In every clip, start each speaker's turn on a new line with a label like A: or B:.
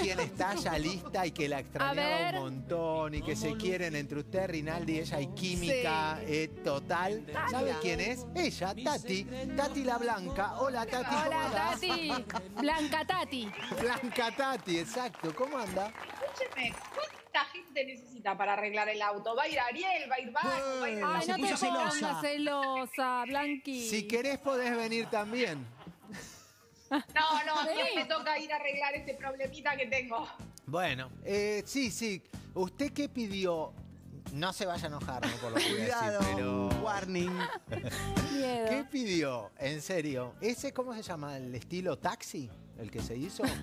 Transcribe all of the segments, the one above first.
A: quién está ya lista y que la extrañaba un montón y que se quieren entre usted, Rinaldi, ella y química eh, total. ¿Sabe quién es? Ella, Tati. Tati la Blanca. Hola, Tati. ¿cómo
B: Hola,
A: andás?
B: Tati. Blanca Tati.
A: Blanca Tati, exacto. ¿Cómo anda?
C: Escúcheme, ¿cuánta gente necesita para arreglar el auto? ¿Va a ir Ariel? ¿Va a ir Baco? ¿Va a ir
B: Ay, no te
D: celosa.
B: celosa, Blanqui.
A: Si querés podés venir también.
C: No, no, a mí
B: Sí.
C: me toca ir a arreglar este problemita que tengo.
A: Bueno, eh, sí, sí. ¿Usted qué pidió? No se vaya a enojar, ¿no? Por lo que voy a decir,
D: Cuidado,
A: pero...
D: warning.
B: Miedo.
A: ¿Qué pidió? En serio. ¿Ese cómo se llama? ¿El estilo taxi? ¿El que se hizo?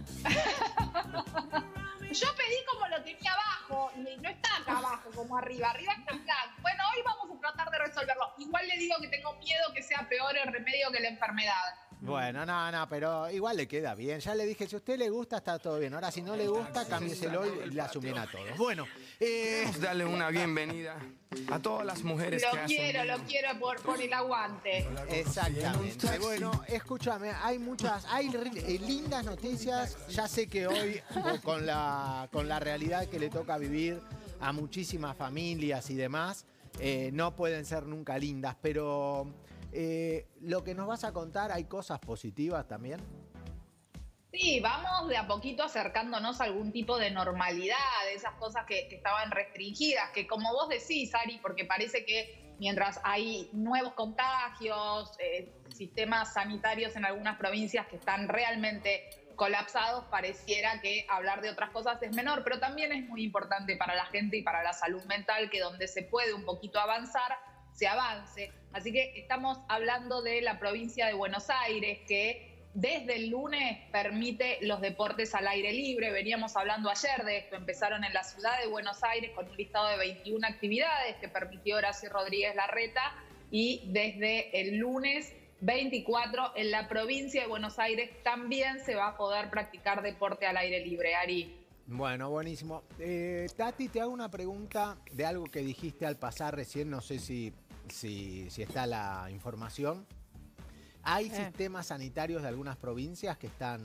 C: Yo pedí como lo tenía abajo y no está acá abajo como arriba, arriba está en blanco. Bueno, hoy vamos a tratar de resolverlo. Igual le digo que tengo miedo que sea peor el remedio que la enfermedad.
A: Bueno, no, no, pero igual le queda bien. Ya le dije, si a usted le gusta, está todo bien. Ahora, si no le gusta, cámbieselo y le asumen a todos. Bueno, eh,
E: darle una bienvenida a todas las mujeres que
C: Lo quiero, lo quiero por, por el aguante.
A: exactamente. Bueno, escúchame, hay muchas, hay eh, lindas noticias. Ya sé que hoy, con la, con la realidad que le toca vivir a muchísimas familias y demás, eh, no pueden ser nunca lindas, pero eh, lo que nos vas a contar, hay cosas positivas también.
C: Sí, vamos de a poquito acercándonos a algún tipo de normalidad, de esas cosas que, estaban restringidas, que como vos decís, Ari, porque parece que mientras hay nuevos contagios, eh, sistemas sanitarios en algunas provincias que están realmente colapsados, pareciera que hablar de otras cosas es menor, pero también es muy importante para la gente y para la salud mental que donde se puede un poquito avanzar, se avance. Así que estamos hablando de la provincia de Buenos Aires, que desde el lunes permite los deportes al aire libre. Veníamos hablando ayer de esto. Empezaron en la ciudad de Buenos Aires con un listado de 21 actividades que permitió Horacio Rodríguez Larreta y desde el lunes 24 en la provincia de Buenos Aires también se va a poder practicar deporte al aire libre. Ari.
A: Bueno, buenísimo. Eh, Tati, te hago una pregunta de algo que dijiste al pasar recién, no sé si, si, si está la información. ¿Hay
B: Eh.
A: sistemas sanitarios de algunas provincias que están...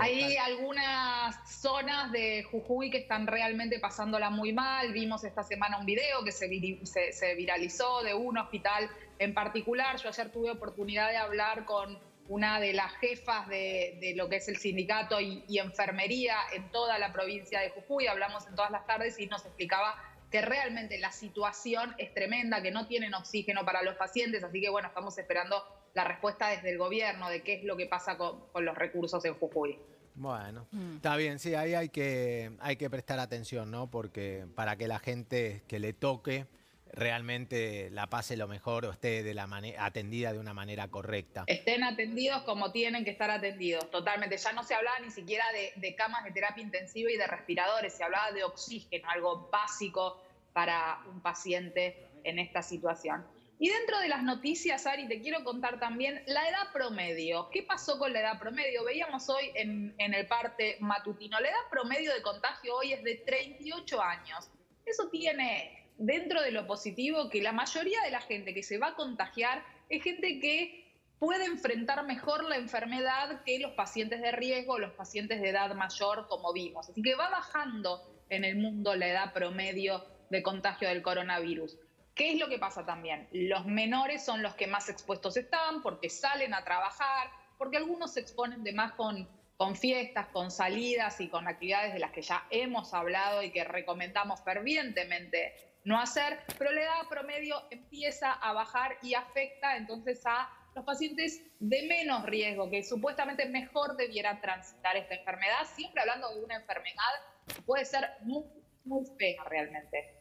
C: Hay algunas zonas de Jujuy que están realmente pasándola muy mal. Vimos esta semana un video que se- se viralizó de un hospital en particular. Yo ayer tuve oportunidad de hablar con una de las jefas de, de lo que es el sindicato y, y enfermería en toda la provincia de Jujuy. Hablamos en todas las tardes y nos explicaba que realmente la situación es tremenda, que no tienen oxígeno para los pacientes. Así que bueno, estamos esperando la respuesta desde el gobierno de qué es lo que pasa con, con los recursos en Jujuy.
A: Bueno,
B: Mm.
A: está bien, sí, ahí hay que, hay que prestar atención, ¿no? Porque para que la gente que le toque realmente la pase lo mejor o esté de la atendida de una manera correcta.
C: Estén atendidos como tienen que estar atendidos, totalmente. Ya no se hablaba ni siquiera de, camas de terapia intensiva y de respiradores, se hablaba de oxígeno, algo básico para un paciente en esta situación. Y dentro de las noticias, Ari, te quiero contar también la edad promedio. ¿Qué pasó con la edad promedio? Veíamos hoy en el parte matutino, la edad promedio de contagio hoy es de 38 años. Eso tiene dentro de lo positivo que la mayoría de la gente que se va a contagiar es gente que puede enfrentar mejor la enfermedad que los pacientes de riesgo los pacientes de edad mayor, como vimos. Así que va bajando en el mundo la edad promedio de contagio del coronavirus. ¿Qué es lo que pasa también? Los menores son los que más expuestos están porque salen a trabajar, porque algunos se exponen de más con, con fiestas, con salidas y con actividades de las que ya hemos hablado y que recomendamos fervientemente no hacer, pero la edad promedio empieza a bajar y afecta entonces a los pacientes de menos riesgo, que supuestamente mejor debieran transitar esta enfermedad, siempre hablando de una enfermedad que puede ser muy, muy fea realmente.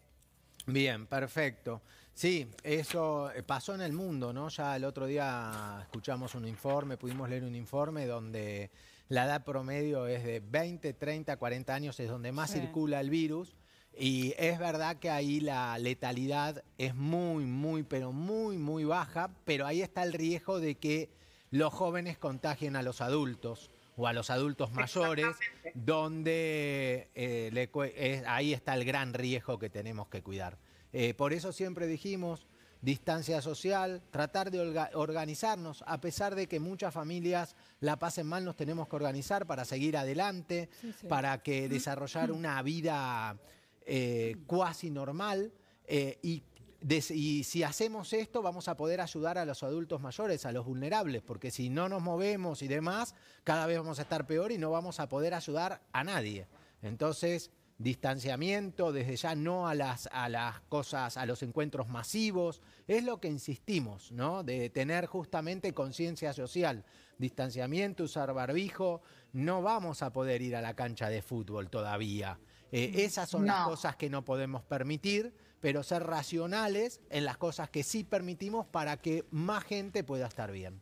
A: Bien, perfecto. Sí, eso eh, pasó en el mundo, ¿no? Ya el otro día escuchamos un informe, pudimos leer un informe donde la edad promedio es de 20, 30, 40 años, es donde más
B: Sí.
A: circula el virus. Y es verdad que ahí la letalidad es muy, muy, pero muy, muy baja, pero ahí está el riesgo de que los jóvenes contagien a los adultos o a los adultos mayores, donde eh, le ahí está el gran riesgo que tenemos que cuidar. Eh, por eso siempre dijimos, distancia social, tratar de orga- organizarnos, a pesar de que muchas familias la pasen mal, nos tenemos que organizar para seguir adelante,
B: Sí, sí.
A: para que desarrollar una vida eh, cuasi normal eh, y, si hacemos esto vamos a poder ayudar a los adultos mayores, a los vulnerables, porque si no nos movemos y demás, cada vez vamos a estar peor y no vamos a poder ayudar a nadie. Entonces, distanciamiento, desde ya no a las, a las cosas, a los encuentros masivos, es lo que insistimos, ¿no? De tener justamente conciencia social, distanciamiento, usar barbijo, no vamos a poder ir a la cancha de fútbol todavía. Eh, esas son las cosas que no podemos permitir, pero ser racionales en las cosas que sí permitimos para que más gente pueda estar bien.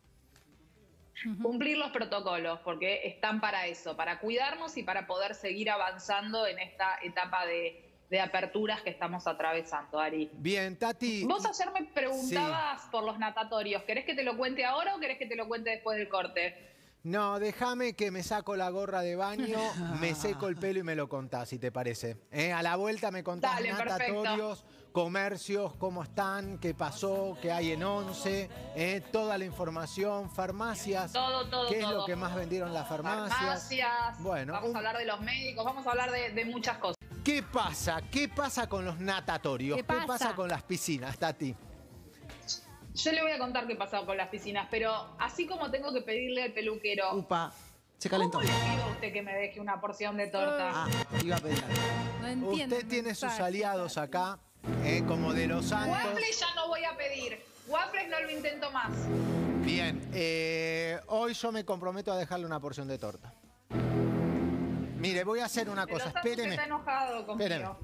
C: Cumplir los protocolos, porque están para eso, para cuidarnos y para poder seguir avanzando en esta etapa de, de aperturas que estamos atravesando, Ari.
A: Bien, Tati.
C: Vos ayer me preguntabas por los natatorios. ¿Querés que te lo cuente ahora o querés que te lo cuente después del corte?
A: No, déjame que me saco la gorra de baño, me seco el pelo y me lo contás, si te parece. ¿Eh? A la vuelta me contás
C: Dale, perfecto.
A: natatorios, comercios, cómo están, qué pasó, qué hay en Once, ¿eh? toda la información, farmacias.
C: Todo, todo,
A: ¿Qué es lo que más vendieron las farmacias?
C: Farmacias,
A: Bueno,
C: vamos
A: un-
C: a hablar de los médicos, vamos a hablar de, de muchas cosas.
A: ¿Qué pasa? ¿Qué pasa con los natatorios?
B: ¿Qué
A: pasa?
B: pasa?
A: con las piscinas, Tati?
C: Yo le voy a contar qué pasó con las piscinas, pero así como tengo que pedirle al peluquero,
D: Upa, se
C: ¿cómo
D: calentó.
C: le pido a usted que me deje una porción de torta?
D: Ah, iba a pedir algo.
B: No entiendo.
A: Usted tiene sus aliados acá, ¿eh? como de los santos.
C: Waffles ya no voy a pedir. Waffles no lo intento más.
A: Bien, eh, hoy yo me comprometo a dejarle una porción de torta. Mire, voy a hacer una
C: De
A: cosa,
C: los
A: espéreme.
C: está enojado conmigo.
A: Espéreme.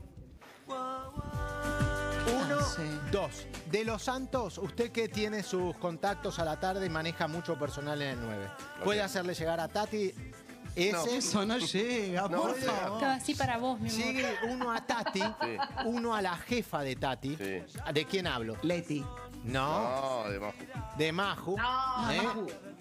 A: Uno,
D: Ah, sí.
A: dos. De los Santos, usted que tiene sus contactos a la tarde y maneja mucho personal en el 9, ¿puede hacerle llegar a Tati ese?
D: Eso no llega,
F: No,
D: por
F: no llega.
D: favor.
B: Estaba así para vos, mi amor.
A: Sigue uno a Tati, uno a la jefa de Tati.
F: Sí.
A: ¿De quién hablo?
D: Leti.
A: No,
F: No, de bajo.
A: de Maju.
C: No,
A: ¿eh?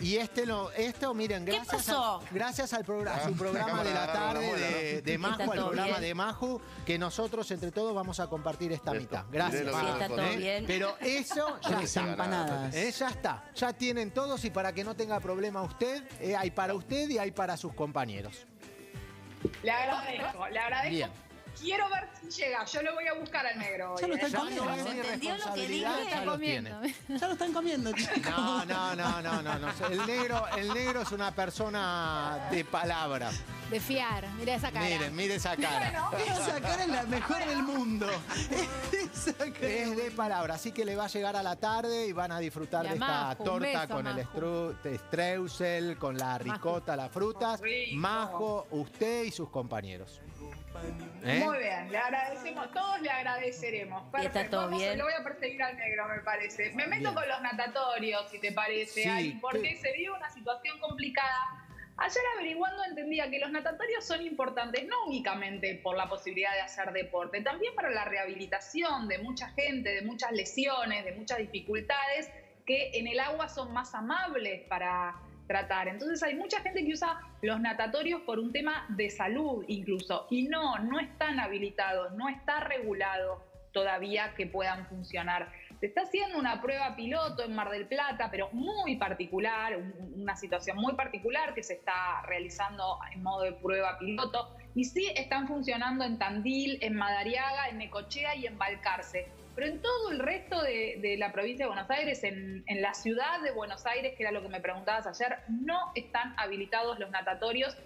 A: Y este lo, esto, miren, gracias,
G: pasó?
A: A, gracias al programa, a su
F: Ah,
A: programa de la
F: agarrar
A: tarde de, Maju,
G: ¿Está
A: al programa
G: bien?
A: de Maju, que nosotros entre todos vamos a compartir esta
F: Esto.
A: mitad. Gracias.
G: Sí, está todo bien.
A: Pero eso ya está.
D: empanadas.
A: Eh, ya está, ya tienen todos y para que no tenga problema usted, eh, hay para usted y hay para sus compañeros.
C: le agradezco, le agradezco.
A: Bien.
C: Quiero ver si llega. Yo lo voy a buscar al negro. hoy,
D: Ya lo
C: ¿eh?
D: están
A: Ya
D: comiendo.
A: no es mi
G: ¿Entendió lo que dije?
A: ya
B: Está
A: lo tiene.
B: comiendo.
D: Ya lo están comiendo, chicos.
A: No, no, no, no, no, no. El negro, el negro es una persona de palabra.
B: De fiar. Mira esa cara.
A: Miren, mire esa cara.
D: Esa cara es la mejor del mundo. Esa cara.
A: Es de palabra, así que le va a llegar a la tarde y van a disfrutar de esta
B: Majo,
A: torta
B: beso,
A: con el
B: Majo.
A: stru- streusel, con la ricota, las frutas. Majo, usted y sus compañeros. ¿Eh?
C: Muy bien, le agradecemos, todos le agradeceremos.
G: Y está
C: Perfecto,
G: todo
C: vamos,
G: bien.
C: Lo voy a perseguir al negro, me parece. Me meto
A: Bien.
C: con los natatorios, si te parece,
A: Sí,
C: Ari, porque se vive una situación complicada. Ayer averiguando entendía que los natatorios son importantes no únicamente por la posibilidad de hacer deporte, también para la rehabilitación de mucha gente, de muchas lesiones, de muchas dificultades que en el agua son más amables para tratar. Entonces hay mucha gente que usa los natatorios por un tema de salud incluso y no, no están habilitados, no está regulado todavía que puedan funcionar. Se está haciendo una prueba piloto en Mar del Plata, pero muy particular, un- una situación muy particular que se está realizando en modo de prueba piloto. Y sí están funcionando en Tandil, en Madariaga, en Necochea y en Balcarce. Pero en todo el resto de, la provincia de Buenos Aires, en, en la ciudad de Buenos Aires, que era lo que me preguntabas ayer, no están habilitados los natatorios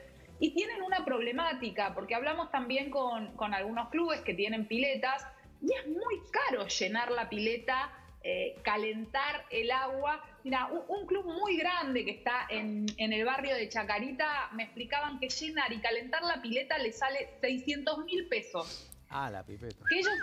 C: y tienen una problemática, porque hablamos también con, con algunos clubes que tienen piletas y es muy caro llenar la pileta, eh, calentar el agua. Mira, un, un club muy grande que está en, en el barrio de Chacarita, me explicaban que llenar y calentar la pileta le sale 600 mil pesos.
A: Ah, la pipeta.
C: Que ellos,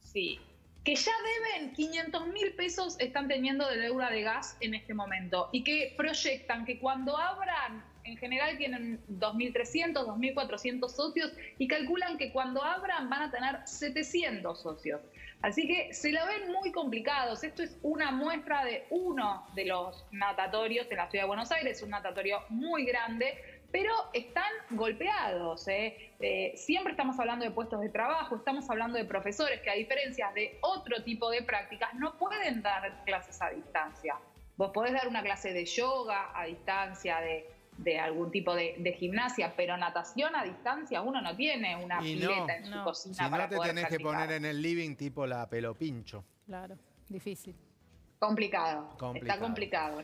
C: sí, que ya deben 500 mil pesos, están teniendo de deuda de gas en este momento y que proyectan que cuando abran, en general tienen 2.300, 2.400 socios y calculan que cuando abran van a tener 700 socios. Así que se lo ven muy complicados. Esto es una muestra de uno de los natatorios en la ciudad de Buenos Aires, un natatorio muy grande, pero están golpeados. ¿eh? Eh, siempre estamos hablando de puestos de trabajo, estamos hablando de profesores que a diferencia de otro tipo de prácticas no pueden dar clases a distancia. Vos podés dar una clase de yoga a distancia, de, algún tipo de, gimnasia, pero natación a distancia uno no tiene una pileta en su cocina.
A: Si no te tenés que poner en el living tipo la pelo pincho.
B: Claro, difícil.
C: Complicado. Está complicado.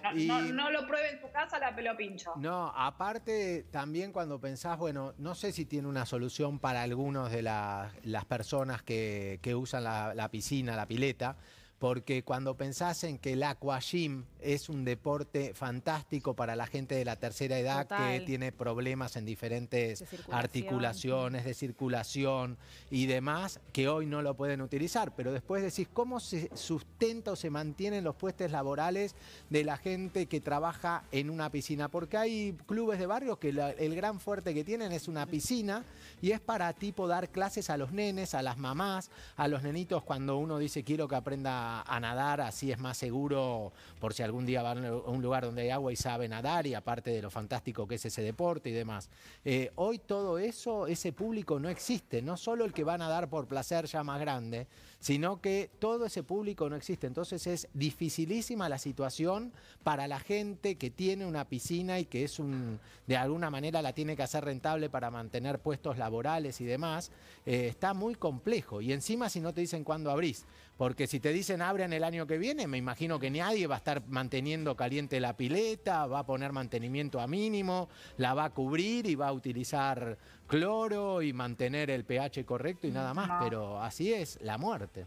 C: No, lo pruebe en tu casa la pelo pincho.
A: No, aparte también cuando pensás, bueno, no sé si tiene una solución para algunos de las personas que, usan la, la piscina, la pileta, porque cuando pensás en que el aquagym es un deporte fantástico para la gente de la tercera edad que tiene problemas en diferentes articulaciones de circulación y demás, que hoy no lo pueden utilizar, pero después decís, ¿cómo se sustenta o se mantienen los puestos laborales de la gente que trabaja en una piscina? Porque hay clubes de barrios que el gran fuerte que tienen es una piscina y es para tipo dar clases a los nenes, a las mamás, a los nenitos cuando uno dice quiero que aprenda a, nadar, así es más seguro por si algún día van a un lugar donde hay agua y sabe nadar y aparte de lo fantástico que es ese deporte y demás. Eh, hoy todo eso, ese público no existe, no solo el que va a nadar por placer ya más grande, sino que todo ese público no existe. Entonces es dificilísima la situación para la gente que tiene una piscina y que es un, de alguna manera la tiene que hacer rentable para mantener puestos laborales y demás. Eh, está muy complejo. Y encima si no te dicen cuándo abrís, porque si te dicen abren el año que viene, me imagino que nadie va a estar manteniendo caliente la pileta, va a poner mantenimiento a mínimo, la va a cubrir y va a utilizar cloro y mantener el pH correcto y nada más. Pero así es la muerte.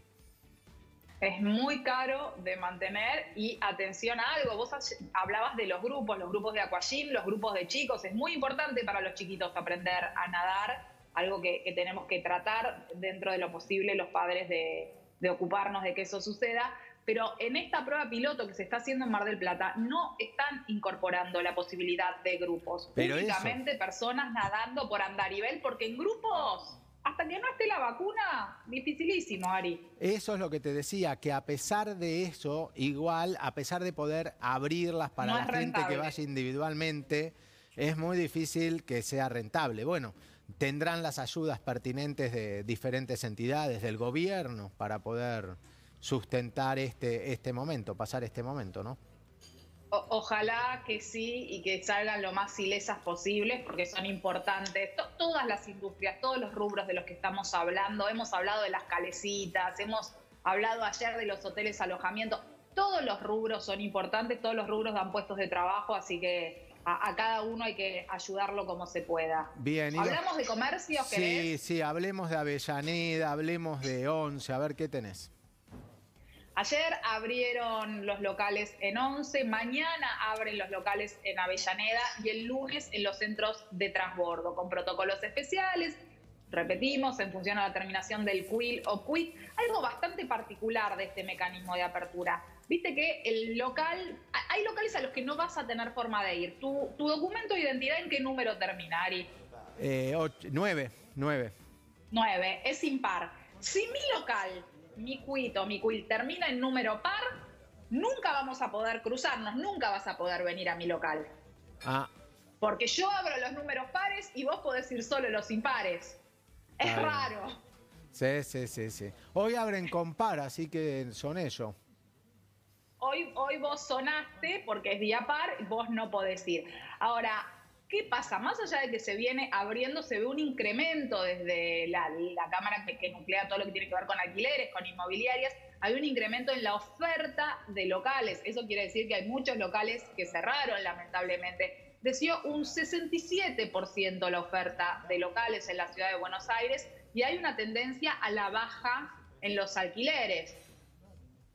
C: Es muy caro de mantener y atención a algo. Vos hablabas de los grupos, los grupos de aquagym, los grupos de chicos. Es muy importante para los chiquitos aprender a nadar, algo que tenemos que tratar dentro de lo posible los padres de, de ocuparnos de que eso suceda, pero en esta prueba piloto que se está haciendo en Mar del Plata no están incorporando la posibilidad de grupos, pero únicamente personas nadando por andarivel, porque en grupos hasta que no esté la vacuna, dificilísimo, Ari.
A: Eso es lo que te decía, que a pesar de eso, igual, a pesar de poder abrirlas para la gente que vaya individualmente, es muy difícil que sea rentable. Bueno, tendrán las ayudas pertinentes de diferentes entidades del gobierno para poder sustentar este, este momento, pasar este momento, ¿no?
C: ojalá que sí y que salgan lo más ilesas posibles porque son importantes. todas las industrias, todos los rubros de los que estamos hablando, hemos hablado de las calecitas, hemos hablado ayer de los hoteles alojamiento, todos los rubros son importantes, todos los rubros dan puestos de trabajo, así que a, cada uno hay que ayudarlo como se pueda.
A: Bien.
C: ¿Hablamos de comercio?
A: Sí, sí, hablemos de Avellaneda, hablemos de Once, a ver qué tenés.
C: Ayer abrieron los locales en Once, mañana abren los locales en Avellaneda y el lunes en los centros de transbordo, con protocolos especiales, repetimos, en función a la terminación del QUIL o QUIC, algo bastante particular de este mecanismo de apertura. Viste que el local, hay locales a los que no vas a tener forma de ir. ¿Tu, documento de identidad en qué número termina, Ari?
A: Eh, nueve, nueve.
C: Nueve, es impar. Si mi local, mi cuito, mi quil termina en número par, nunca vamos a poder cruzarnos, nunca vas a poder venir a mi local.
A: Ah.
C: Porque yo abro los números pares y vos podés ir solo los impares. Es raro.
A: Sí, sí, sí, sí. Hoy abren con par, así que son ellos
C: hoy, hoy vos sonaste porque es día par, vos no podés ir. Ahora, ¿qué pasa? Más allá de que se viene abriendo, se ve un incremento desde la, Cámara que, nuclea todo lo que tiene que ver con alquileres, con inmobiliarias, hay un incremento en la oferta de locales. Eso quiere decir que hay muchos locales que cerraron, lamentablemente. Deció un 67% la oferta de locales en la ciudad de Buenos Aires y hay una tendencia a la baja en los alquileres.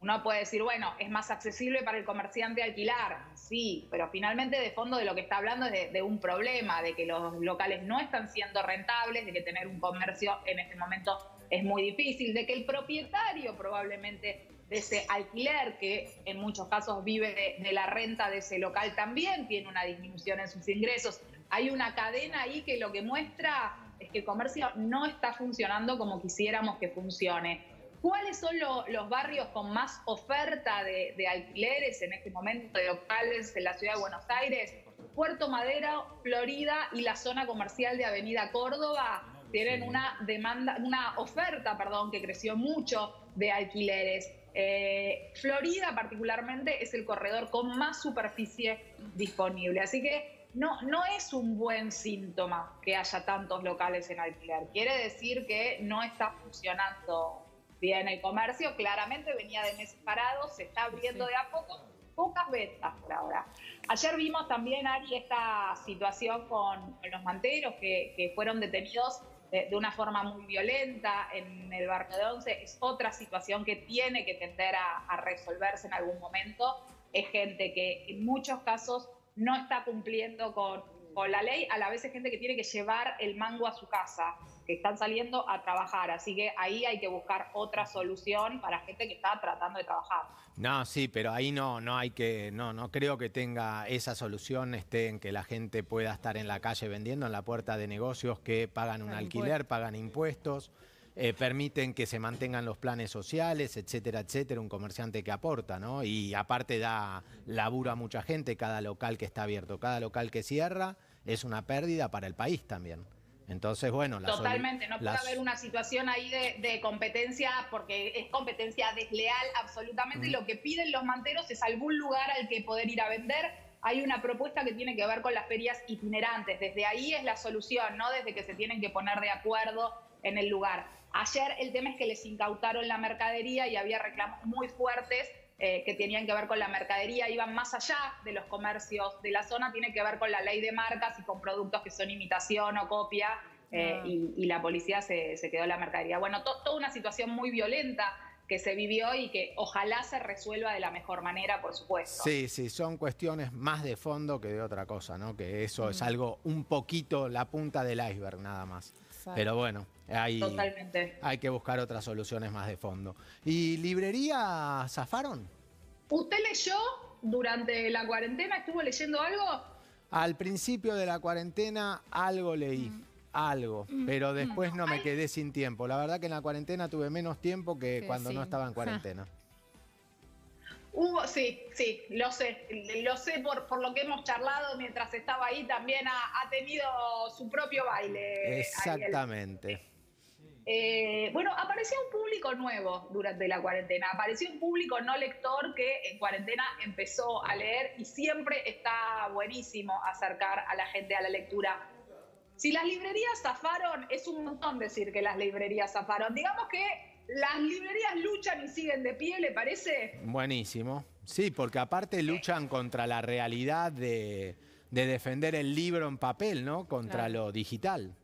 C: Uno puede decir, bueno, es más accesible para el comerciante alquilar, sí, pero finalmente de fondo de lo que está hablando es de, un problema, de que los locales no están siendo rentables, de que tener un comercio en este momento es muy difícil, de que el propietario probablemente de ese alquiler, que en muchos casos vive de, de la renta de ese local, también tiene una disminución en sus ingresos. Hay una cadena ahí que lo que muestra es que el comercio no está funcionando como quisiéramos que funcione. ¿Cuáles son los barrios con más oferta de, alquileres en este momento de locales en la ciudad de Buenos Aires? Puerto Madera, Florida y la zona comercial de Avenida Córdoba tienen una demanda, una oferta, perdón, que creció mucho de alquileres. Eh, Florida particularmente es el corredor con más superficie disponible, así que no, no es un buen síntoma que haya tantos locales en alquiler. Quiere decir que no está funcionando bien el comercio, claramente venía de meses parados, se está abriendo de a poco, pocas ventas por ahora. Ayer vimos también, Ari, esta situación con, los manteros que, que fueron detenidos de, una forma muy violenta en el barrio de Once, es otra situación que tiene que tender a, resolverse en algún momento. Es gente que en muchos casos no está cumpliendo con, con la ley, a la vez es gente que tiene que llevar el mango a su casa, que están saliendo a trabajar. Así que ahí hay que buscar otra solución para gente que está tratando de trabajar.
A: No, sí, pero ahí no, no hay que, no, no creo que tenga esa solución esté en que la gente pueda estar en la calle vendiendo en la puerta de negocios que pagan un alquiler, pagan impuestos. Eh, permiten que se mantengan los planes sociales, etcétera, etcétera, un comerciante que aporta, ¿no? Y aparte da laburo a mucha gente cada local que está abierto, cada local que cierra es una pérdida para el país también. Entonces, bueno,
C: totalmente, no puede haber una situación ahí de, competencia porque es competencia desleal absolutamente y lo que piden los manteros es algún lugar al que poder ir a vender. Hay una propuesta que tiene que ver con las ferias itinerantes. Desde ahí es la solución, no desde que se tienen que poner de acuerdo en el lugar. Ayer el tema es que les incautaron la mercadería y había reclamos muy fuertes eh, que tenían que ver con la mercadería, iban más allá de los comercios de la zona, tiene que ver con la ley de marcas y con productos que son imitación o copia, eh, ah. y, la policía se, quedó la mercadería. Bueno, toda una situación muy violenta que se vivió y que ojalá se resuelva de la mejor manera, por supuesto.
A: Sí, sí, son cuestiones más de fondo que de otra cosa, ¿no? Que eso es algo un poquito la punta del iceberg nada más. Pero bueno, hay, hay que buscar otras soluciones más de fondo. ¿Y librería zafaron?
C: ¿Usted leyó durante la cuarentena? ¿Estuvo leyendo algo?
A: Al principio de la cuarentena algo leí. Mm. Algo, mm. pero mm. después no me quedé sin tiempo. La verdad que en la cuarentena tuve menos tiempo que cuando no estaba en cuarentena.
C: Hubo, sí, sí, lo sé, lo sé por, por lo que hemos charlado mientras estaba ahí, también ha, tenido su propio baile.
A: Exactamente.
C: Eh, bueno, apareció un público nuevo durante la cuarentena, apareció un público no lector que en cuarentena empezó a leer y siempre está buenísimo acercar a la gente a la lectura. Si las librerías zafaron, es un montón decir que las librerías zafaron. Digamos que las librerías luchan y siguen de pie, ¿le parece?
A: Buenísimo. Sí, porque aparte luchan contra la realidad de, defender el libro en papel, ¿no? Contra lo digital.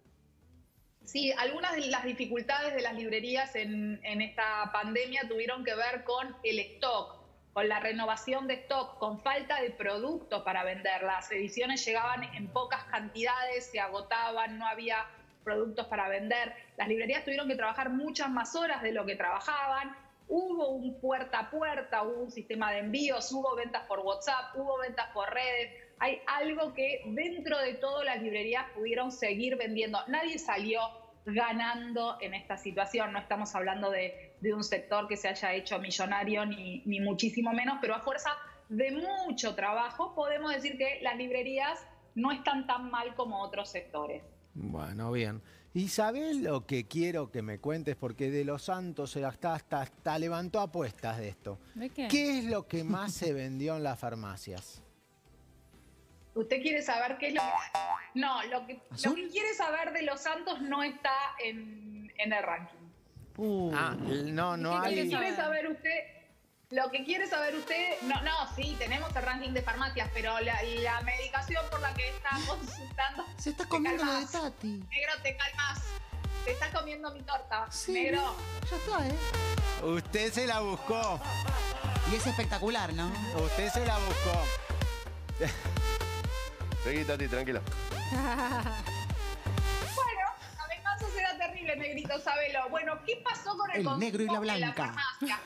C: Sí, algunas de las dificultades de las librerías en, en, esta pandemia tuvieron que ver con el stock, con la renovación de stock, con falta de productos para vender. Las ediciones llegaban en pocas cantidades, se agotaban, no había productos para vender. Las librerías tuvieron que trabajar muchas más horas de lo que trabajaban. Hubo un puerta a puerta, hubo un sistema de envíos, hubo ventas por WhatsApp, hubo ventas por redes. Hay algo que dentro de todo las librerías pudieron seguir vendiendo. Nadie salió ganando en esta situación. No estamos hablando de, un sector que se haya hecho millonario ni, ni muchísimo menos, pero a fuerza de mucho trabajo podemos decir que las librerías no están tan mal como otros sectores.
A: Bueno, bien. Isabel, lo que quiero que me cuentes? Porque de los santos hasta, hasta, hasta levantó apuestas de esto.
B: ¿De qué?
A: ¿Qué es lo que más se vendió en las farmacias?
C: ¿Usted quiere saber qué es lo que.? No, lo que, lo que quiere saber de los santos no está en, en el ranking.
A: Uh. Ah, no, no hay.
C: ¿Qué quiere saber usted? Lo que quiere saber usted, no, no, sí, tenemos el ranking de farmacias, pero la, medicación por la que está consultando.
D: Se está comiendo lo de Tati.
C: Negro, te calmas. Te estás comiendo mi torta. Sí, Negro.
D: Ya está, ¿eh?
A: Usted se la buscó.
D: Y es espectacular, ¿no?
A: Usted se la buscó.
F: Seguí, Tati, tranquila.
C: bueno, la venganza será terrible, negrito, sabelo. Bueno, ¿qué pasó con el,
D: el negro y la blanca?
C: farmacia?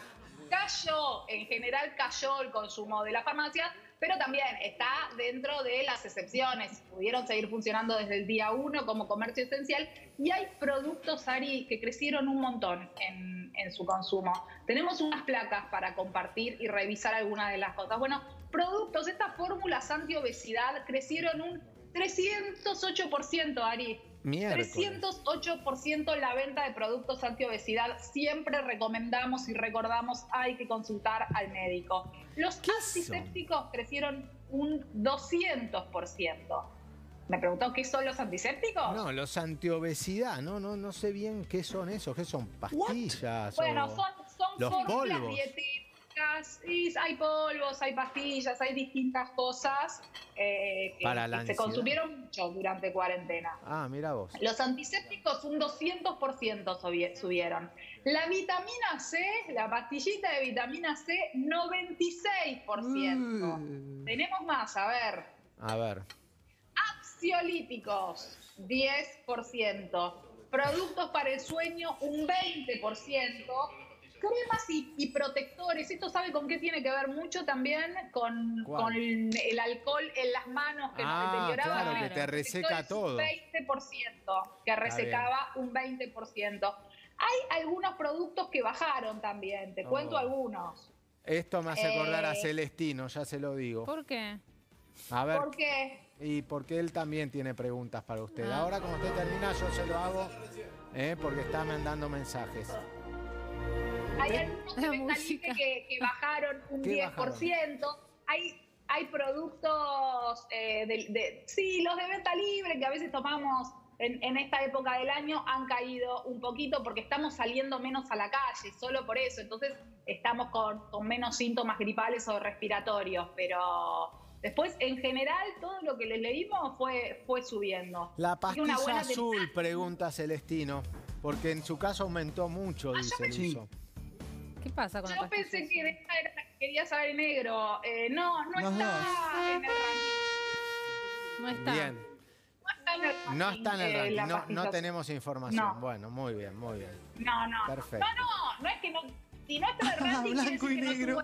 C: Cayó, en general cayó el consumo de la farmacia, pero también está dentro de las excepciones. Pudieron seguir funcionando desde el día uno como comercio esencial y hay productos, Ari, que crecieron un montón en, en su consumo. Tenemos unas placas para compartir y revisar algunas de las cosas. Bueno, productos, estas fórmulas antiobesidad crecieron un 308%, Ari.
A: Miércoles.
C: 308% la venta de productos antiobesidad. Siempre recomendamos y recordamos hay que consultar al médico. Los
A: ¿Qué
C: antisépticos crecieron un 200%. ¿Me preguntó qué son los antisépticos?
A: No, los antiobesidad, no, no, no sé bien qué son esos, qué son pastillas.
C: Bueno, son, son
A: los
C: fórmulas
A: polvos.
C: dietéticas, y hay polvos, hay pastillas, hay distintas cosas eh, que,
A: Para la
C: que se consumieron mucho durante cuarentena.
A: Ah, mira vos.
C: Los antisépticos un 200% subi- subieron. La vitamina C, la pastillita de vitamina C, 96%.
D: Uh.
C: Tenemos más, a ver.
A: A ver.
C: Ansiolíticos, 10%. Productos para el sueño, un 20%. Cremas y, y protectores, ¿esto sabe con qué tiene que ver mucho también? Con, el alcohol en las manos que
A: Ah,
C: nos deterioraba.
A: claro, que te reseca todo.
C: Un 20%, que resecaba un 20%. Hay algunos productos que bajaron también, te cuento
A: Oh.
C: algunos.
A: Esto me hace acordar a
C: Eh.
A: Celestino, ya se lo digo.
B: ¿Por qué?
A: A ver,
C: Porque
A: y porque él también tiene preguntas para usted.
B: Ah.
A: Ahora, como usted termina, yo se lo hago, eh, porque está mandando mensajes.
C: Hay algunos Venta
B: música.
C: Libre que, que bajaron un
A: ¿Qué
C: 10%. Hay, hay productos eh, de, de- Sí, los de venta libre que a veces tomamos en, en esta época del año han caído un poquito porque estamos saliendo menos a la calle, solo por eso. Entonces estamos con, con menos síntomas gripales o respiratorios. Pero después, en general, todo lo que les leímos fue, fue subiendo.
A: La
C: que
A: pastilla azul, pregunta Celestino, porque en su caso aumentó mucho,
C: Ah,
A: dice el uso.
B: ¿Qué pasa con la
C: Yo pensé que esta era la que quería saber en negro. Eh, no, no está
D: dos.
C: en el ranking.
B: No está.
A: Bien,
C: No está en el ranking.
A: no está en el
C: eh,
A: no, no tenemos información.
C: No.
A: Bueno, muy bien, muy bien.
C: No, no.
A: Perfecto.
C: No, no, no es que no. Si no está
D: Blanco y
C: no
D: negro.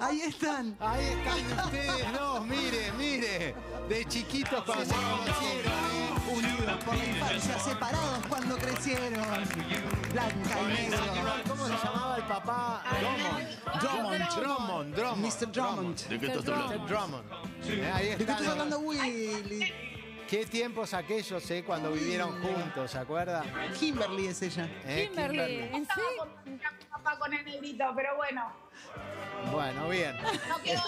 D: Ahí están.
A: Ahí están ustedes dos, mire, mire, de chiquitos cuando se conocieron. ¿eh?
D: Unidos por la infancia, separados cuando crecieron. Blanca y negro.
A: ¿Cómo se llamaba el papá? Drummond. Drummond, Drummond.
D: Mr. Drummond.
E: ¿De qué estás hablando?
A: Mr. Drummond. Eh, Ahí
D: ¿De qué estás hablando?
A: Qué tiempos aquellos, eh, cuando vivieron juntos, ¿se acuerda?
D: Kimberly es ella.
A: Eh,
B: Kimberly, ¿en
C: Estaba con mi papá con el negrito, pero bueno,
A: Bueno, bien.
C: no quedó.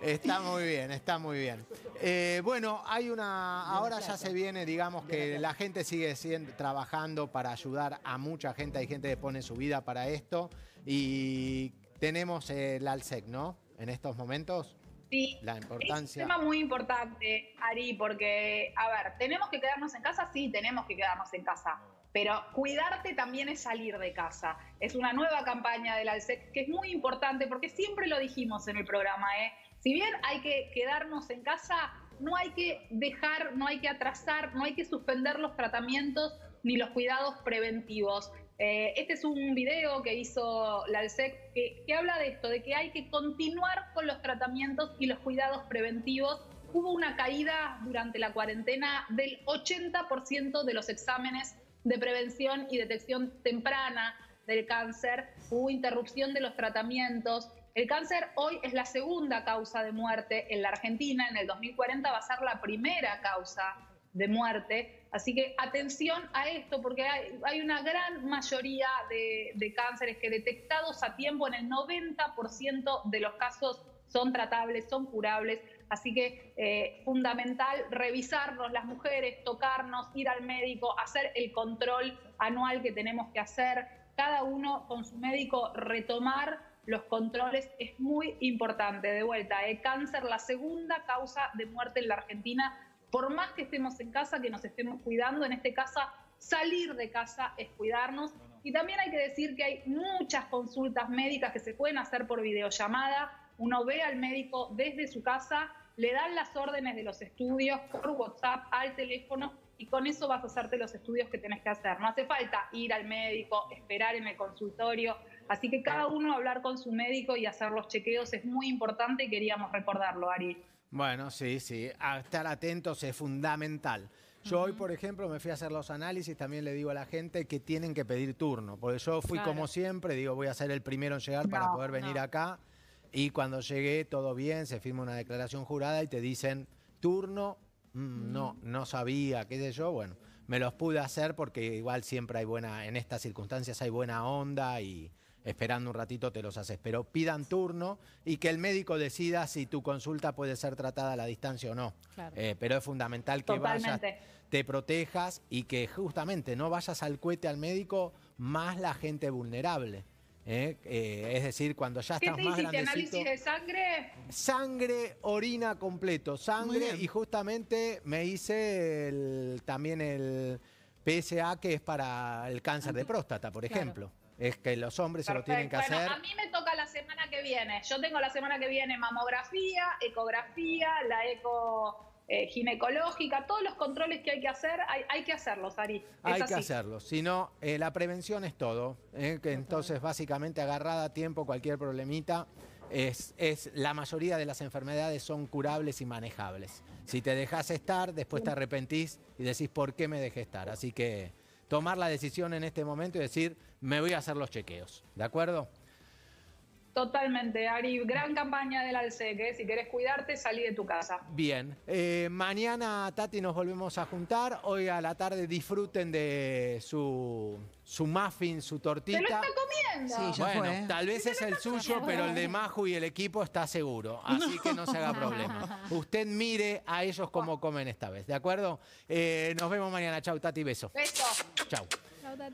A: Está muy bien, está muy bien. Eh, bueno, hay una. Ahora ya se viene, digamos que la gente sigue siendo- trabajando para ayudar a mucha gente. Hay gente que pone su vida para esto. Y tenemos el ALSEC, ¿no? En estos momentos.
C: Sí.
A: La
C: Es un
A: importancia.
C: tema muy importante, Ari, porque, a ver, ¿tenemos que quedarnos en casa? Sí, tenemos que quedarnos en casa. Pero cuidarte también es salir de casa. Es una nueva campaña del ALSEC que es muy importante porque siempre lo dijimos en el programa. ¿eh? Si bien hay que quedarnos en casa, no hay que dejar, no hay que atrasar, no hay que suspender los tratamientos ni los cuidados preventivos. Eh, este es un video que hizo la ALSEC que, que habla de esto, de que hay que continuar con los tratamientos y los cuidados preventivos. Hubo una caída durante la cuarentena del 80% de los exámenes de prevención y detección temprana del cáncer. Hubo interrupción de los tratamientos. El cáncer hoy es la segunda causa de muerte en la Argentina. En el 2040 va a ser la primera causa de muerte. Así que atención a esto, porque hay, una gran mayoría de, cánceres que detectados a tiempo, en el 90% de los casos son tratables, son curables. Así que eh, fundamental revisarnos las mujeres, tocarnos, ir al médico, hacer el control anual que tenemos que hacer. Cada uno con su médico retomar los controles es muy importante. De vuelta, el cáncer, la segunda causa de muerte en la Argentina. Por más que estemos en casa, que nos estemos cuidando, en este caso, salir de casa es cuidarnos. Y también hay que decir que hay muchas consultas médicas que se pueden hacer por videollamada. Uno ve al médico desde su casa, le dan las órdenes de los estudios por WhatsApp al teléfono y con eso vas a hacerte los estudios que tenés que hacer. No hace falta ir al médico, esperar en el consultorio. Así que cada uno hablar con su médico y hacer los chequeos es muy importante y queríamos recordarlo, Ari.
A: Bueno, sí, sí. A estar atentos es fundamental. Yo hoy, por ejemplo, me fui a hacer los análisis, también le digo a la gente que tienen que pedir turno, porque yo fui
B: Claro.
A: como siempre, digo, voy a ser el primero en llegar para poder venir
B: no.
A: acá. y cuando llegué, todo bien, se firma una declaración jurada y te dicen, turno, mm, no, no sabía, qué sé yo, bueno, me los pude hacer porque igual siempre hay buena, en estas circunstancias hay buena onda y esperando un ratito te los haces, pero pidan turno y que el médico decida si tu consulta puede ser tratada a la distancia o no.
B: Claro.
A: Eh, pero es fundamental que vayas, te protejas y que justamente no vayas al cohete al médico más la gente vulnerable. ¿eh? Eh, es decir, cuando ya
C: ¿Qué
A: estás
C: te
A: más
C: hiciste? ¿Análisis de sangre?
A: sangre, orina completo, sangre y justamente me hice el- también el PSA que es para el cáncer de próstata, por
B: Claro.
A: Es que los hombres se lo tienen que
C: Perfecto.
A: hacer.
C: Bueno, a mí me toca la semana que viene. Yo tengo la semana que viene mamografía, ecografía, la eco eh, ginecológica, todos los controles que hay que hacer, hay, hay que hacerlos, Ari. Es
A: Hay
C: así.
A: que hacerlo, si no, eh, la prevención es todo. ¿eh? Que entonces, básicamente, agarrada a tiempo cualquier problemita, es, es, la mayoría de las enfermedades son curables y manejables. Si te dejas estar, después te arrepentís y decís, ¿por qué me dejé estar? Así que tomar la decisión en este momento y decir, me voy a hacer los chequeos. ¿De acuerdo?
C: Totalmente, Ari. Gran campaña del Alceque. Si querés cuidarte, salí de tu casa.
A: Bien, eh, mañana Tati nos volvemos a juntar. Hoy a la tarde disfruten de su, su muffin, su
C: ¡Se lo
A: tortita.
C: está comiendo!
D: Sí, ya
A: bueno,
D: fue. ¿eh?
A: tal vez es el suyo, pero el de Maju y el equipo está seguro. Así que no se haga problema. Usted mire a ellos cómo comen esta vez, ¿de acuerdo? Eh, nos vemos mañana. Chau, Tati, beso.
C: Beso.
A: Chau.
B: Chau, Tati.